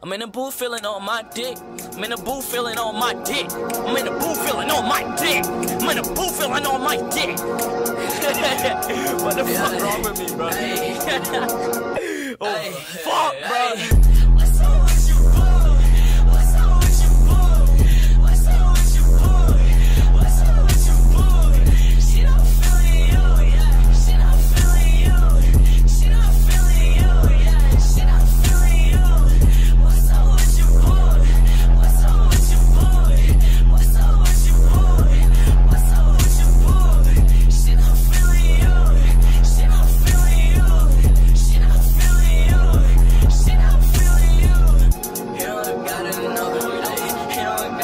I'm in the booth feeling on my dick. I'm in the booth feeling on my dick. I'm in the booth feeling on my dick. I'm in the booth feeling on my dick. what the fuck wrong with me, bro? oh, fuck, bro.